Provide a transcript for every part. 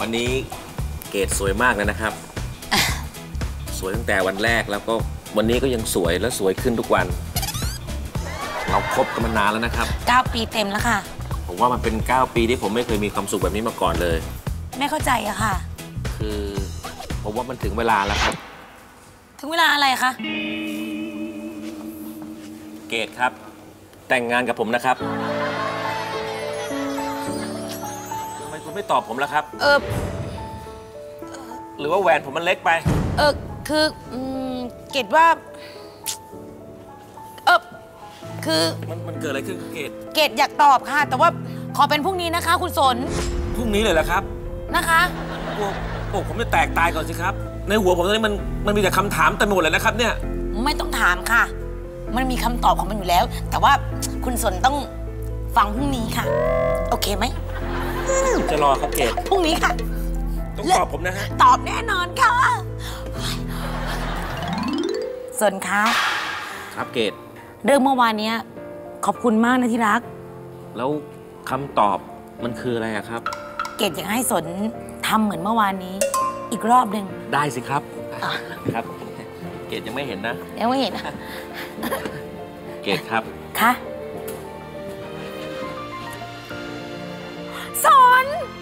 วันนี้เกรดสวยมากเลยนะครับ สวยตั้งแต่วันแรกแล้วก็วันนี้ก็ยังสวยและสวยขึ้นทุกวัน เราคบกันมานานแล้วนะครับ 9 ปีเต็มแล้วค่ะ ผมว่ามันเป็น 9 ปีที่ผมไม่เคยมีความสุขแบบนี้มาก่อนเลย ไม่เข้าใจอะค่ะ คือผมว่ามันถึงเวลาแล้วครับ ถึงเวลาอะไรคะเกรดครับ แต่งงานกับผมนะครับ ไมคุณไม่ตอบผมล่ะครับ เออ หรือว่าแหวนผมมันเล็กไป เออ คืออืมเกดว่า เออ คือมันมันเกิดอะไรขึ้นกับเกรดเกดอยากตอบค่ะ แต่ว่าขอเป็นพรุ่งนี้นะคะ คุณสน พรุ่งนี้เลยเหรอครับนะคะโอ้โอ้ผมจะแตกตายก่อนสิครับ ในหัวผมตอนนี้มันมันมีแต่คำถามเต็มไปหมดเลยนะครับเนี่ย ไม่ต้องถามค่ะ มันมีคำตอบของมันอยู่แล้ว แต่ว่าคุณสนต้องฟังพรุ่งนี้ค่ะ โอเคไหม จะรอครับเกรดพรุ่งนี้ค่ะ ต้องตอบผมนะฮะ ตอบแน่นอนค่ะสนคะครับเกรดเรื่องเมื่อวานเนี้ยขอบคุณมากนะที่รัก แล้วคำตอบมันคืออะไรอะครับ เกดอยากให้สนทำเหมือนเมื่อวานนี้ อีกรอบหนึ่งได้สิครับอะครับ เกรดยังไม่เห็นนะ ยังไม่เห็นอะเกรดครับ คะ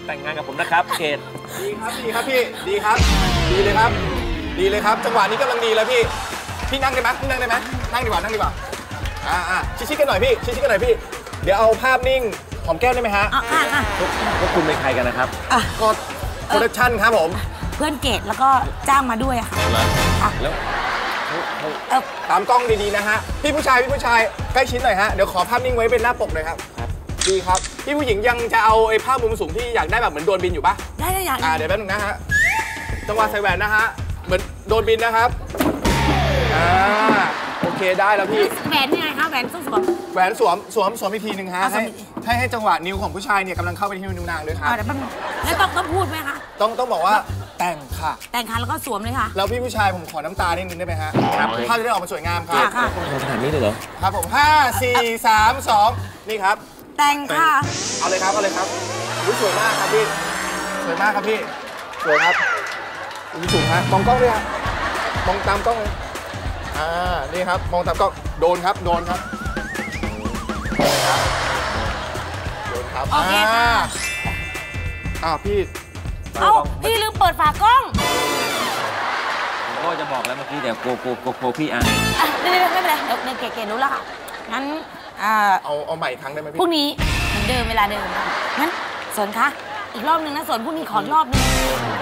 แต่งงานกับผมนะครับเกรดดีครับดีครับพี่ดีครับ ดีเลยครับ ดีเลยครับจังหวะนี้กำลังดีแล้วพี่พี่นั่งได้ไหมพี่นั่งได้ไหมนั่งดีกว่านั่งดีกว่าอ่าอ่าชิดๆกันหน่อยพี่ชิดๆกันหน่อยพี่ เดี๋ยวเอาภาพนิ่งหอมแก้มได้ไหมฮะอะค่ะค่ะพวกพวกคุณเป็นใครกันนะครับอะ ก็โปรดักชั่นครับผมเพื่อนเกดแล้วก็จ้างมาด้วยอะค่ะค่ะ แล้วเขาเขา เออ ตามกล้องดีๆนะฮะพี่ผู้ชายพี่ผู้ชายใกล้ชิดหน่อยฮะเดี๋ยวขอภาพนิ่งไว้เป็นหน้าปกเลยครับครับ ดีครับ พี่ผู้หญิงยังจะเอาไอ้ภาพมุมสูงที่อยากได้แบบเหมือนโดนบินอยู่ปะได้ได้อย่างอ่าเดี๋ยวแป๊บนึงนะฮะ จังหวะใส่แหวนนะฮะ เหมือนโดนบินนะครับ อ่า โอเคได้แล้วพี่ แหวนยังไงคะแหวนส้นสวม แหวนสวมสวมสวมอีกทีหนึ่งฮะอะสวให้มอีกที ให้ให้จังหวะนิ้วของผู้ชายเนี่ยกำลังเข้าไปที่นิ้วนางด้วยครัอะบเดี๋ยวแป๊บนึงแล้วต้องต้องพูดไหมคะ ต้องต้องบอกว่าแต่งค่ะ แต่งคันแล้วก็สวมเลยค่ะ แล้วพี่ผู้ชายผมขอน้ำตานิดนึงได้ไหมฮะครับภาพจะได้ออกมาสวยงามครัค่ะบค่ะขนาดนี้เลยเหรอ ครับผม 5 4 3 2 นี่ครับ แต่งค่ะ เอาเลยครับเอาเลยครับอุ๊ยสวยมากครับพี่ สวยมากครับพี่ สวยครับอุ้ยสูงฮะมองกล้องด้วยฮะมองตามกล้องเลยอ่า นี่ครับ มองตามกล้อง โดนครับ โดนครับ โดนครับ โดนครับโอเคค่ะาอ้าวพี่เอ้าพี่ลืมเปิดฝากล้องผมก็จะบอกแล้วเมื่อกี้แต่โกโกโกโกพี่อายอะเดี๋ยวเดี๋ยวไม่เป็นไรเดี๋ยวเดี๋ยวเก๋ๆรู้แล้วค่ะ งั้น อ่าเอาเอาใหม่อีกครั้งได้ไหมพรุ่พี่งนี้เหมือนเดิมเวลาเดิมนะคะงั้นสนคะอีกรอบหนึ่งนะสนพรุ่งนี้ขออีกรอบหนึง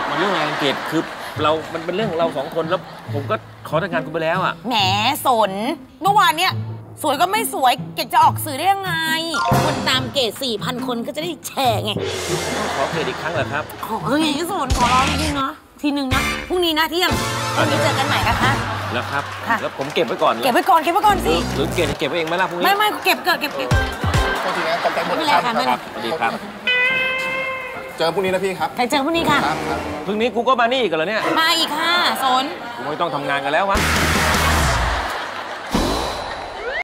มันเรื่องอะไรกันเกรดคือเรา มันเป็นเรื่องของเราสองคนแล้วผมก็ขอแต่งงานคุณไปแล้วอะ แหมสนเมื่อวานเนี้ยสวยก็ไม่สวยเกดจะออกสื่อได้ยังไง คนตามเกดสี่พันคนก็จะได้แชร์ไงขอเกรดอีกครั้งเหรอครับ ขอเฮ้ยสนขอร้องจริงๆนะทีหนึ่งนะพรุ่งนี้นะเที่ยงพรุ่งนี้เจอกันใหม่นะคะ แล้วครับ ค่ะ แล้วผมเก็บไว้ก่อนเก็บไว้ก่อนเก็บไว้ก่อนหรืสิ อหรือเกรดจะเก็บไว้เองไหมล่ะพรุ่งนี้ ไม่ไม่เก็บเกิดเก็บเก็บ โทษทีนะตกใจหมดไม่เลเป็นยไรครับค่ะไม่เป็นไร สวัสดีครับ เจอพรุ่งนี้นะพี่ครับ ใครเจอพรุ่งนี้ค่ะ ครับครับ พรุ่งนี้กูก็มานี่อีกแล้วเนี่ย มาอีกค่ะสน กูไม่ต้องทำงานกันแล้ววะเ